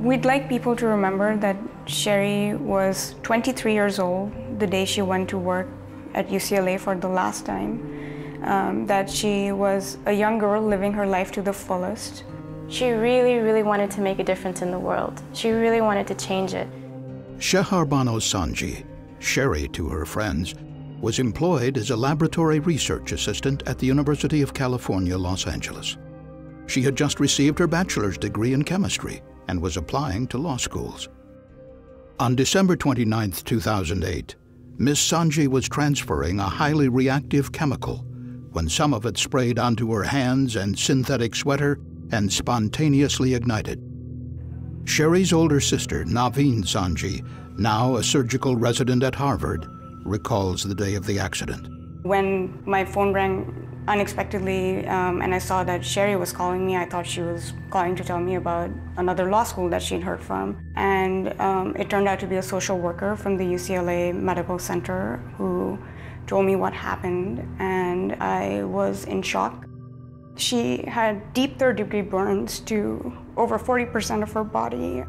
We'd like people to remember that Sherry was 23 years old the day she went to work at UCLA for the last time, um, that she was a young girl living her life to the fullest. She really, really wanted to make a difference in the world. She really wanted to change it. Sheharbano Sangji, Sherry to her friends, was employed as a laboratory research assistant at the University of California, Los Angeles. She had just received her bachelor's degree in chemistry and was applying to law schools. On December 29, 2008, Ms. Sangji was transferring a highly reactive chemical when some of it sprayed onto her hands and synthetic sweater and spontaneously ignited. Sherry's older sister, Naveen Sangji, now a surgical resident at Harvard, recalls the day of the accident. When my phone rang unexpectedly um, and I saw that Sherry was calling me, I thought she was calling to tell me about another law school that she'd heard from. And um, it turned out to be a social worker from the UCLA Medical Center who told me what happened, and I was in shock. She had deep third degree burns to over 40% of her body.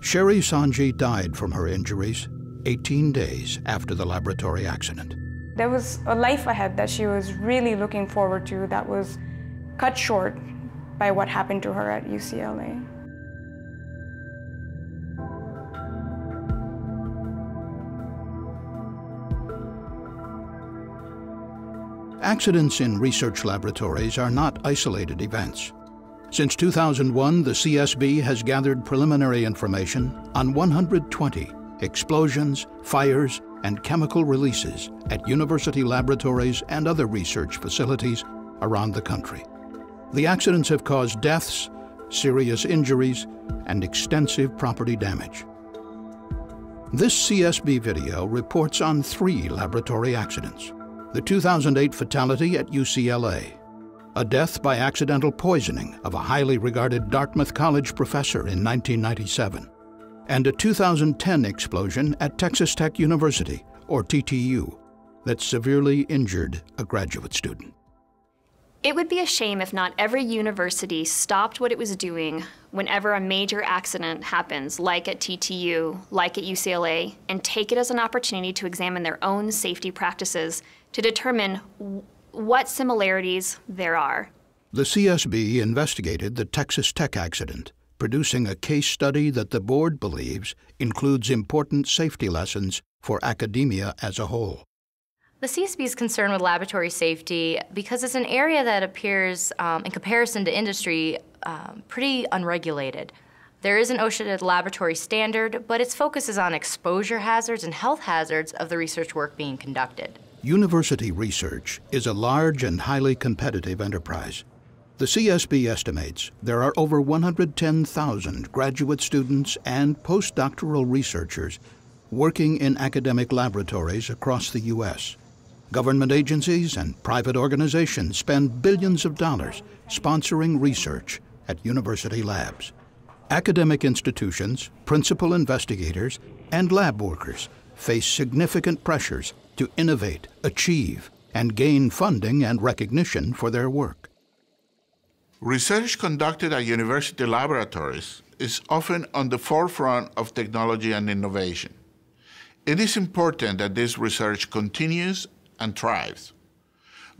Sherry Sangji died from her injuries 18 days after the laboratory accident. There was a life ahead that she was really looking forward to that was cut short by what happened to her at UCLA. Accidents in research laboratories are not isolated events. Since 2001, the CSB has gathered preliminary information on 120 explosions, fires, and chemical releases at university laboratories and other research facilities around the country. The accidents have caused deaths, serious injuries, and extensive property damage. This CSB video reports on three laboratory accidents. The 2008 fatality at UCLA, a death by accidental poisoning of a highly regarded Dartmouth College professor in 1997, and a 2010 explosion at Texas Tech University, or TTU, that severely injured a graduate student. It would be a shame if not every university stopped what it was doing whenever a major accident happens, like at TTU, like at UCLA, and take it as an opportunity to examine their own safety practices to determine what similarities there are. The CSB investigated the Texas Tech accident, producing a case study that the board believes includes important safety lessons for academia as a whole. The CSB is concerned with laboratory safety because it's an area that appears, um, in comparison to industry, um, pretty unregulated. There is an OSHA laboratory standard, but its focus is on exposure hazards and health hazards of the research work being conducted. University research is a large and highly competitive enterprise. The CSB estimates there are over 110,000 graduate students and postdoctoral researchers working in academic laboratories across the U.S. Government agencies and private organizations spend billions of dollars sponsoring research at university labs. Academic institutions, principal investigators, and lab workers face significant pressures to innovate, achieve, and gain funding and recognition for their work. Research conducted at university laboratories is often on the forefront of technology and innovation. It is important that this research continues and thrives,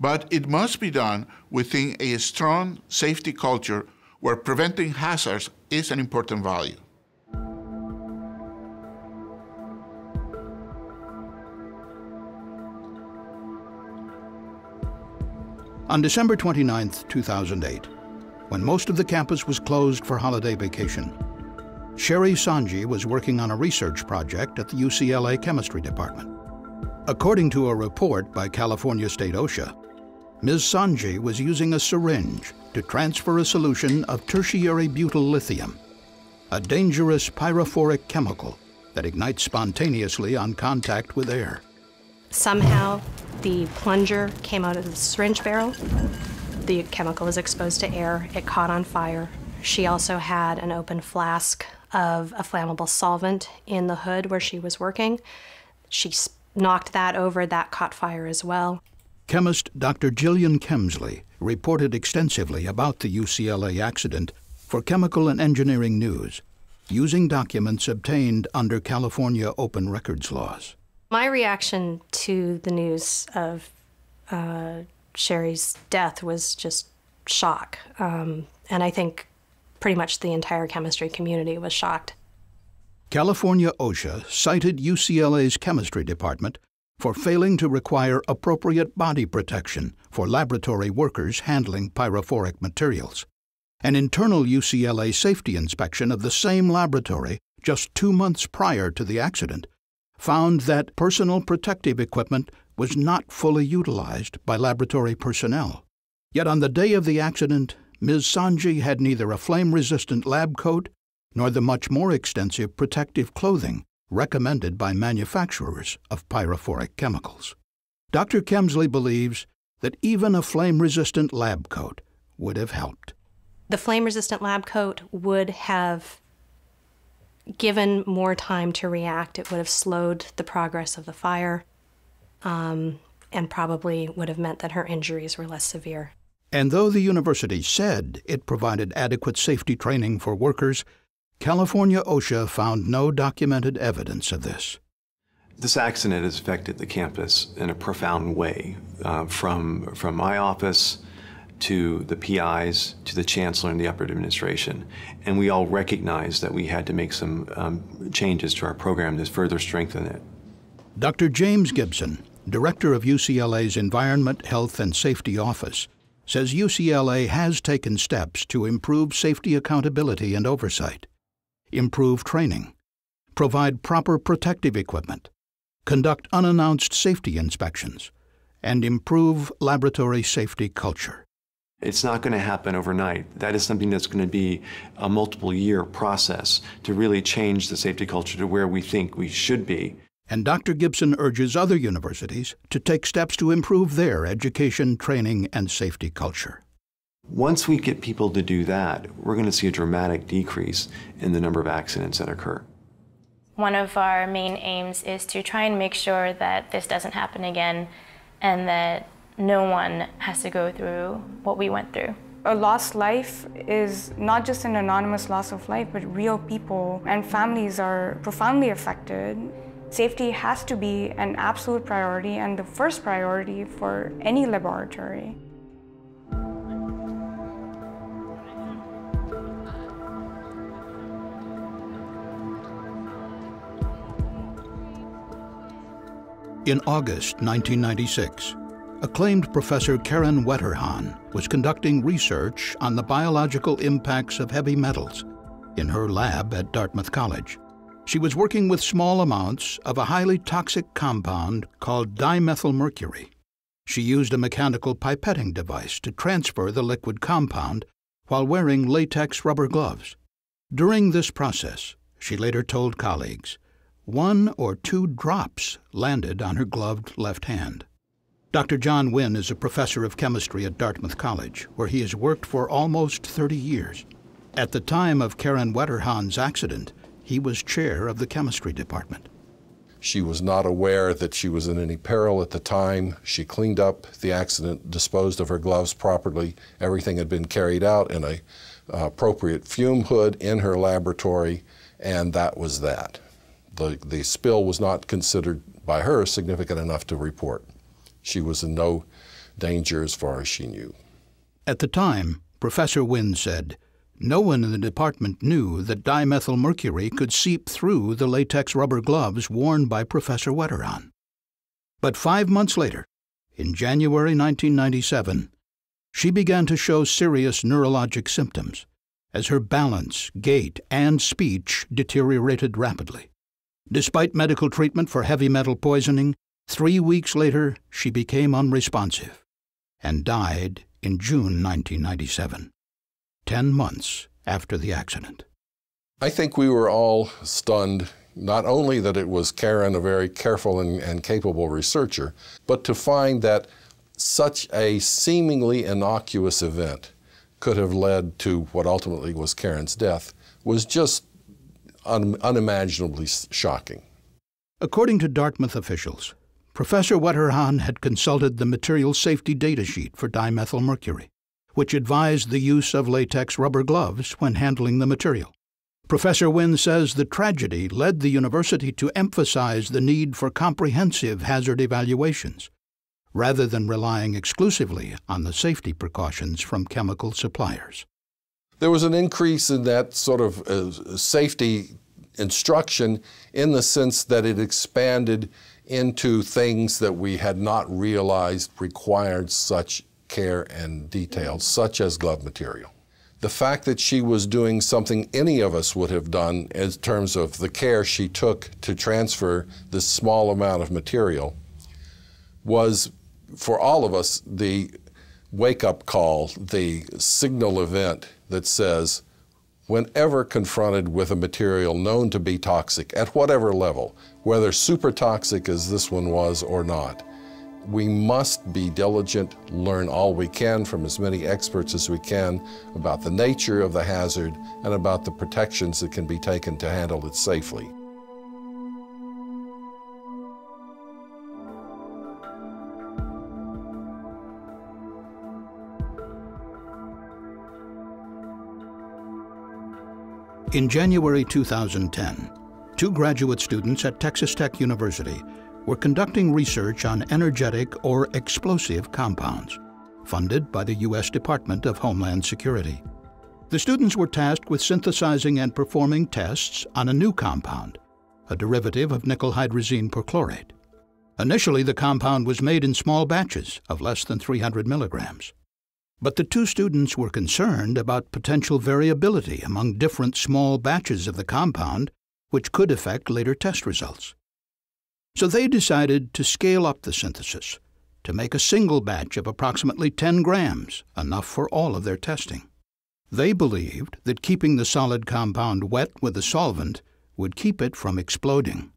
but it must be done within a strong safety culture where preventing hazards is an important value. On December 29, 2008, when most of the campus was closed for holiday vacation, Sherry Sangji was working on a research project at the UCLA Chemistry Department. According to a report by California State OSHA, Ms. Sangji was using a syringe to transfer a solution of tertiary butyl lithium, a dangerous pyrophoric chemical that ignites spontaneously on contact with air. Somehow, the plunger came out of the syringe barrel. The chemical was exposed to air. It caught on fire. She also had an open flask of a flammable solvent in the hood where she was working. She knocked that over, that caught fire as well. Chemist Dr. Jyllian Kemsley reported extensively about the UCLA accident for Chemical and Engineering News using documents obtained under California open records laws. My reaction to the news of uh, Sherry's death was just shock. Um, and I think pretty much the entire chemistry community was shocked. California OSHA cited UCLA's chemistry department for failing to require appropriate body protection for laboratory workers handling pyrophoric materials. An internal UCLA safety inspection of the same laboratory just two months prior to the accident found that personal protective equipment was not fully utilized by laboratory personnel. Yet on the day of the accident, Ms. Sangji had neither a flame resistant lab coat nor the much more extensive protective clothing recommended by manufacturers of pyrophoric chemicals. Dr. Kemsley believes that even a flame resistant lab coat would have helped. The flame resistant lab coat would have given more time to react. It would have slowed the progress of the fire um, and probably would have meant that her injuries were less severe. And though the university said it provided adequate safety training for workers, California OSHA found no documented evidence of this. This accident has affected the campus in a profound way, uh, from, from my office to the PIs, to the chancellor and the upper administration. And we all recognized that we had to make some um, changes to our program to further strengthen it. Dr. James Gibson, director of UCLA's Environment, Health, and Safety Office, says UCLA has taken steps to improve safety accountability and oversight, improve training, provide proper protective equipment, conduct unannounced safety inspections, and improve laboratory safety culture. It's not going to happen overnight. That is something that's going to be a multiple year process to really change the safety culture to where we think we should be. And Dr. Gibson urges other universities to take steps to improve their education, training, and safety culture. Once we get people to do that, we're going to see a dramatic decrease in the number of accidents that occur. One of our main aims is to try and make sure that this doesn't happen again and that no one has to go through what we went through. A lost life is not just an anonymous loss of life, but real people and families are profoundly affected. Safety has to be an absolute priority and the first priority for any laboratory. In August 1996, acclaimed professor Karen Wetterhahn was conducting research on the biological impacts of heavy metals in her lab at Dartmouth College. She was working with small amounts of a highly toxic compound called dimethylmercury. She used a mechanical pipetting device to transfer the liquid compound while wearing latex rubber gloves. During this process, she later told colleagues, one or two drops landed on her gloved left hand. Dr. John Winn is a professor of chemistry at Dartmouth College, where he has worked for almost 30 years. At the time of Karen Wetterhahn's accident, he was chair of the chemistry department. She was not aware that she was in any peril at the time. She cleaned up the accident, disposed of her gloves properly. Everything had been carried out in a uh, appropriate fume hood in her laboratory, and that was that. The, the spill was not considered by her significant enough to report. She was in no danger as far as she knew. At the time, Professor Winn said, no one in the department knew that dimethylmercury could seep through the latex rubber gloves worn by Professor Wetterhahn. But five months later, in January 1997, she began to show serious neurologic symptoms as her balance, gait, and speech deteriorated rapidly. Despite medical treatment for heavy metal poisoning, Three weeks later, she became unresponsive and died in June 1997, 10 months after the accident. I think we were all stunned, not only that it was Karen, a very careful and, and capable researcher, but to find that such a seemingly innocuous event could have led to what ultimately was Karen's death was just un unimaginably shocking. According to Dartmouth officials, Professor Wetterhahn had consulted the material safety data sheet for dimethylmercury, which advised the use of latex rubber gloves when handling the material. Professor Winn says the tragedy led the university to emphasize the need for comprehensive hazard evaluations, rather than relying exclusively on the safety precautions from chemical suppliers. There was an increase in that sort of uh, safety instruction in the sense that it expanded into things that we had not realized required such care and detail, such as glove material. The fact that she was doing something any of us would have done in terms of the care she took to transfer this small amount of material was, for all of us, the wake up call, the signal event that says, whenever confronted with a material known to be toxic at whatever level, whether super toxic as this one was or not, we must be diligent, learn all we can from as many experts as we can about the nature of the hazard and about the protections that can be taken to handle it safely. In January 2010, two graduate students at Texas Tech University were conducting research on energetic or explosive compounds, funded by the U.S. Department of Homeland Security. The students were tasked with synthesizing and performing tests on a new compound, a derivative of nickel hydrazine perchlorate. Initially, the compound was made in small batches of less than 300 milligrams. But the two students were concerned about potential variability among different small batches of the compound, which could affect later test results. So they decided to scale up the synthesis to make a single batch of approximately 10 grams, enough for all of their testing. They believed that keeping the solid compound wet with a solvent would keep it from exploding.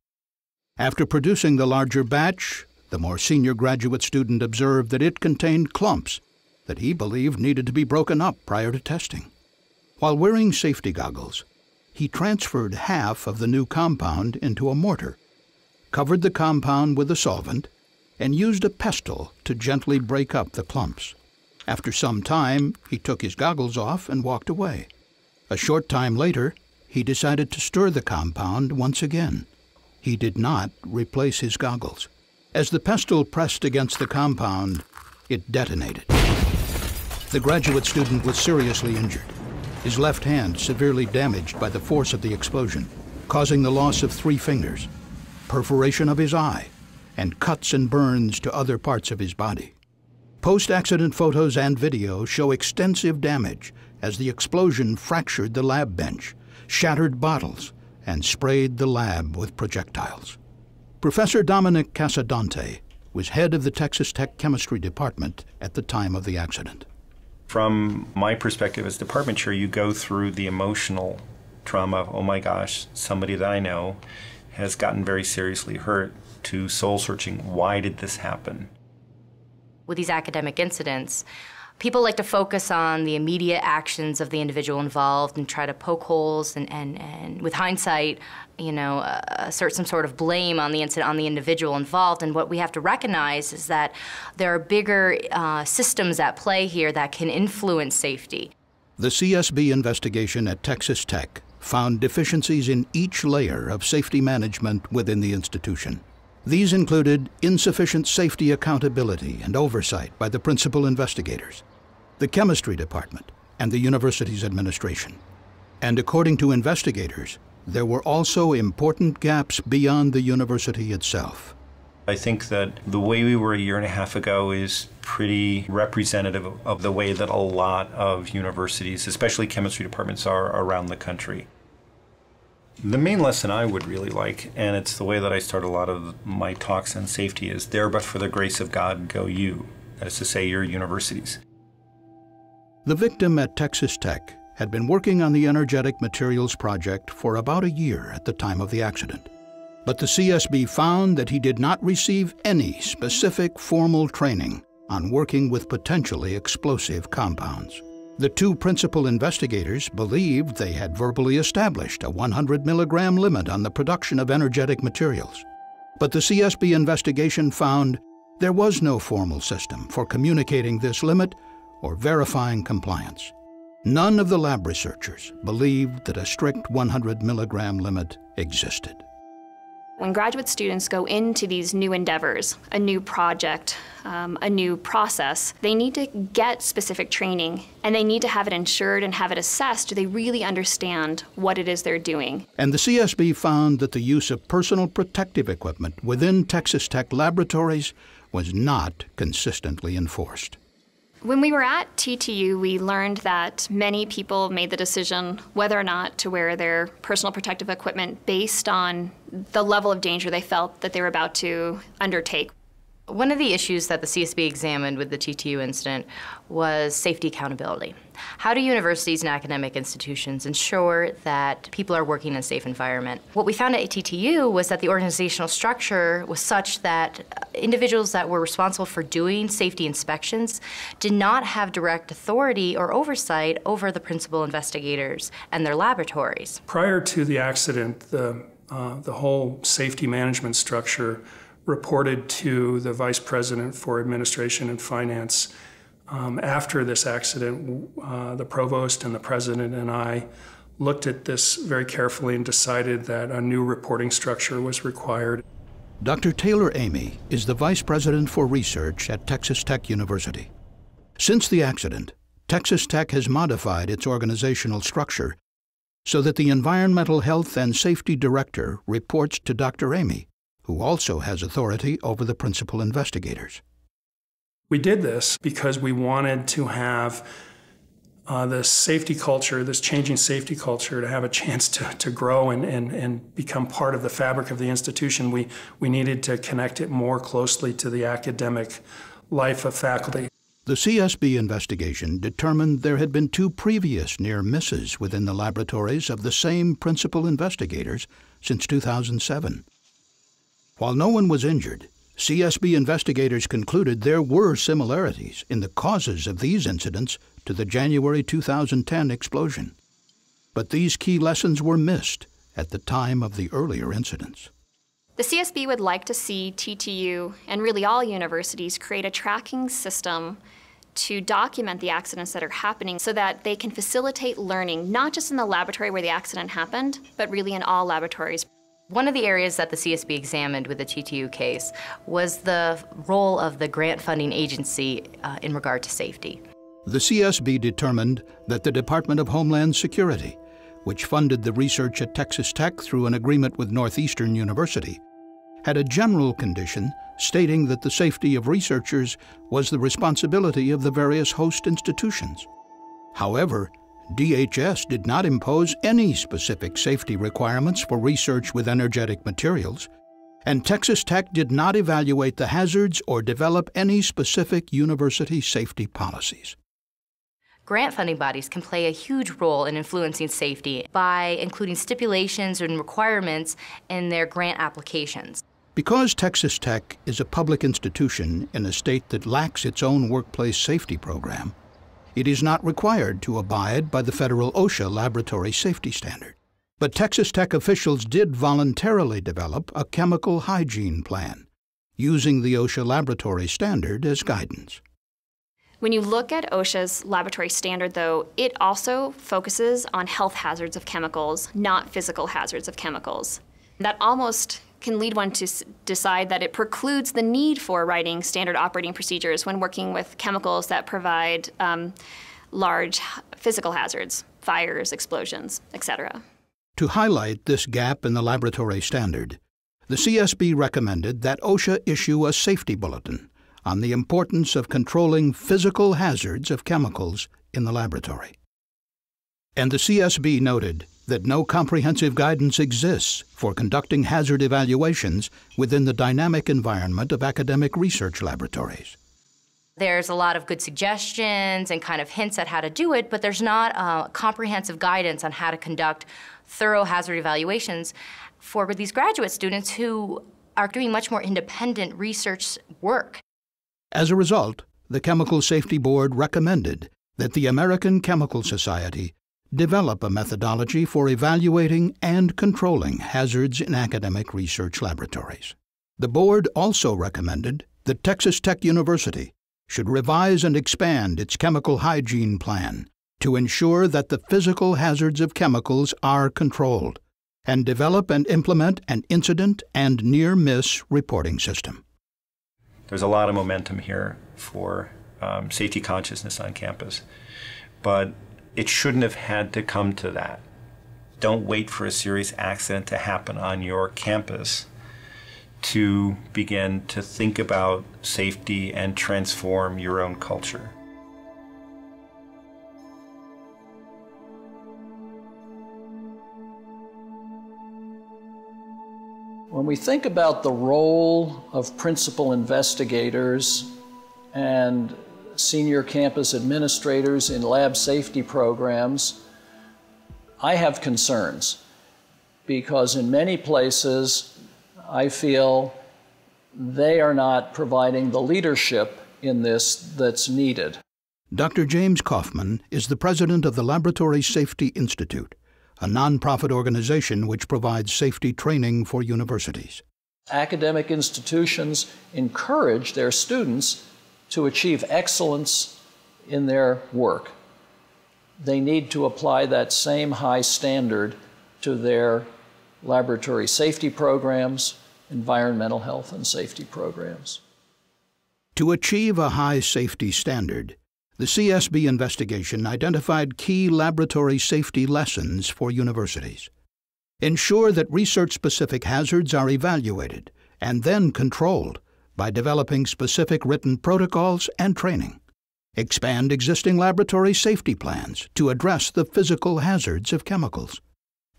After producing the larger batch, the more senior graduate student observed that it contained clumps that he believed needed to be broken up prior to testing. While wearing safety goggles, he transferred half of the new compound into a mortar covered the compound with a solvent, and used a pestle to gently break up the clumps. After some time, he took his goggles off and walked away. A short time later, he decided to stir the compound once again. He did not replace his goggles. As the pestle pressed against the compound, it detonated. The graduate student was seriously injured, his left hand severely damaged by the force of the explosion, causing the loss of three fingers perforation of his eye, and cuts and burns to other parts of his body. Post accident photos and video show extensive damage as the explosion fractured the lab bench, shattered bottles, and sprayed the lab with projectiles. Professor Dominic Casadonte was head of the Texas Tech Chemistry Department at the time of the accident. From my perspective as department chair, you go through the emotional trauma of, oh my gosh, somebody that I know has gotten very seriously hurt to soul searching why did this happen? With these academic incidents, people like to focus on the immediate actions of the individual involved and try to poke holes and, and, and with hindsight, you know, uh, assert some sort of blame on the incident, on the individual involved. And what we have to recognize is that there are bigger uh, systems at play here that can influence safety. The CSB investigation at Texas Tech found deficiencies in each layer of safety management within the institution. These included insufficient safety accountability and oversight by the principal investigators, the chemistry department, and the university's administration. And according to investigators, there were also important gaps beyond the university itself. I think that the way we were a year and a half ago is pretty representative of the way that a lot of universities, especially chemistry departments, are around the country. The main lesson I would really like, and it's the way that I start a lot of my talks on safety, is there but for the grace of God go you. That is to say, your universities. The victim at Texas Tech had been working on the energetic materials project for about a year at the time of the accident. But the CSB found that he did not receive any specific formal training on working with potentially explosive compounds. The two principal investigators believed they had verbally established a 100 milligram limit on the production of energetic materials. But the CSB investigation found there was no formal system for communicating this limit or verifying compliance. None of the lab researchers believed that a strict 100 milligram limit existed. When graduate students go into these new endeavors, a new project, um, a new process, they need to get specific training and they need to have it insured and have it assessed. Do they really understand what it is they're doing? And the CSB found that the use of personal protective equipment within Texas Tech laboratories was not consistently enforced. When we were at TTU, we learned that many people made the decision whether or not to wear their personal protective equipment based on the level of danger they felt that they were about to undertake. One of the issues that the CSB examined with the TTU incident was safety accountability. How do universities and academic institutions ensure that people are working in a safe environment? What we found at TTU was that the organizational structure was such that individuals that were responsible for doing safety inspections did not have direct authority or oversight over the principal investigators and their laboratories. Prior to the accident, the, uh, the whole safety management structure reported to the Vice President for Administration and Finance. Um, after this accident, uh, the Provost and the President and I looked at this very carefully and decided that a new reporting structure was required. Dr. Taylor Eighmy is the Vice President for Research at Texas Tech University. Since the accident, Texas Tech has modified its organizational structure so that the Environmental Health and Safety Director reports to Dr. Eighmy who also has authority over the principal investigators. We did this because we wanted to have uh, this safety culture, this changing safety culture, to have a chance to, to grow and, and, and become part of the fabric of the institution. We, we needed to connect it more closely to the academic life of faculty. The CSB investigation determined there had been two previous near misses within the laboratories of the same principal investigators since 2007. While no one was injured, CSB investigators concluded there were similarities in the causes of these incidents to the January 2010 explosion. But these key lessons were missed at the time of the earlier incidents. The CSB would like to see TTU and really all universities create a tracking system to document the accidents that are happening so that they can facilitate learning, not just in the laboratory where the accident happened, but really in all laboratories. One of the areas that the CSB examined with the TTU case was the role of the grant funding agency uh, in regard to safety. The CSB determined that the Department of Homeland Security, which funded the research at Texas Tech through an agreement with Northeastern University, had a general condition stating that the safety of researchers was the responsibility of the various host institutions. However, DHS did not impose any specific safety requirements for research with energetic materials, and Texas Tech did not evaluate the hazards or develop any specific university safety policies. Grant funding bodies can play a huge role in influencing safety by including stipulations and requirements in their grant applications. Because Texas Tech is a public institution in a state that lacks its own workplace safety program, it is not required to abide by the federal OSHA laboratory safety standard. But Texas Tech officials did voluntarily develop a chemical hygiene plan, using the OSHA laboratory standard as guidance. When you look at OSHA's laboratory standard, though, it also focuses on health hazards of chemicals, not physical hazards of chemicals. That almost can lead one to decide that it precludes the need for writing standard operating procedures when working with chemicals that provide um, large physical hazards, fires, explosions, etc. To highlight this gap in the laboratory standard, the CSB recommended that OSHA issue a safety bulletin on the importance of controlling physical hazards of chemicals in the laboratory. And the CSB noted that no comprehensive guidance exists for conducting hazard evaluations within the dynamic environment of academic research laboratories. There's a lot of good suggestions and kind of hints at how to do it, but there's not uh, comprehensive guidance on how to conduct thorough hazard evaluations for these graduate students who are doing much more independent research work. As a result, the Chemical Safety Board recommended that the American Chemical Society develop a methodology for evaluating and controlling hazards in academic research laboratories. The board also recommended that Texas Tech University should revise and expand its chemical hygiene plan to ensure that the physical hazards of chemicals are controlled and develop and implement an incident and near miss reporting system. There's a lot of momentum here for um, safety consciousness on campus, but it shouldn't have had to come to that. Don't wait for a serious accident to happen on your campus to begin to think about safety and transform your own culture. When we think about the role of principal investigators and senior campus administrators in lab safety programs, I have concerns because in many places I feel they are not providing the leadership in this that's needed. Dr. James Kaufman is the president of the Laboratory Safety Institute a nonprofit organization which provides safety training for universities. Academic institutions encourage their students to achieve excellence in their work. They need to apply that same high standard to their laboratory safety programs, environmental health and safety programs. To achieve a high safety standard, the CSB investigation identified key laboratory safety lessons for universities. Ensure that research specific hazards are evaluated and then controlled by developing specific written protocols and training. Expand existing laboratory safety plans to address the physical hazards of chemicals.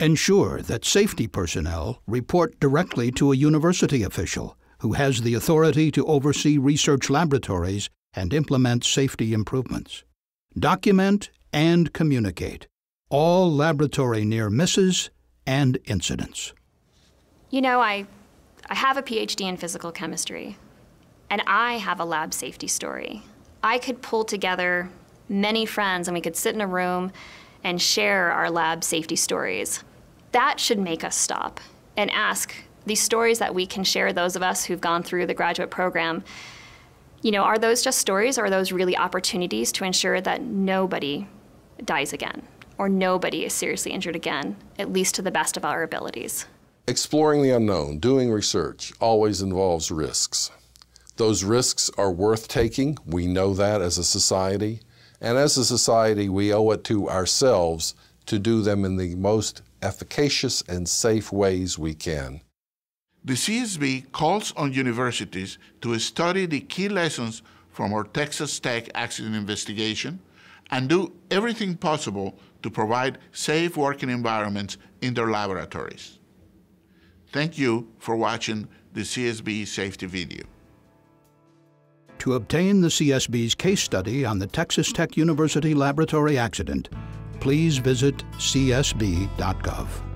Ensure that safety personnel report directly to a university official who has the authority to oversee research laboratories and implement safety improvements. Document and communicate all laboratory near misses and incidents. You know, I, I have a PhD in physical chemistry, and I have a lab safety story. I could pull together many friends and we could sit in a room and share our lab safety stories. That should make us stop and ask these stories that we can share, those of us who've gone through the graduate program, you know, are those just stories or are those really opportunities to ensure that nobody dies again or nobody is seriously injured again, at least to the best of our abilities? Exploring the unknown, doing research, always involves risks. Those risks are worth taking. We know that as a society. And as a society, we owe it to ourselves to do them in the most efficacious and safe ways we can. The CSB calls on universities to study the key lessons from our Texas Tech accident investigation and do everything possible to provide safe working environments in their laboratories. Thank you for watching the CSB safety video. To obtain the CSB's case study on the Texas Tech University laboratory accident, please visit csb.gov.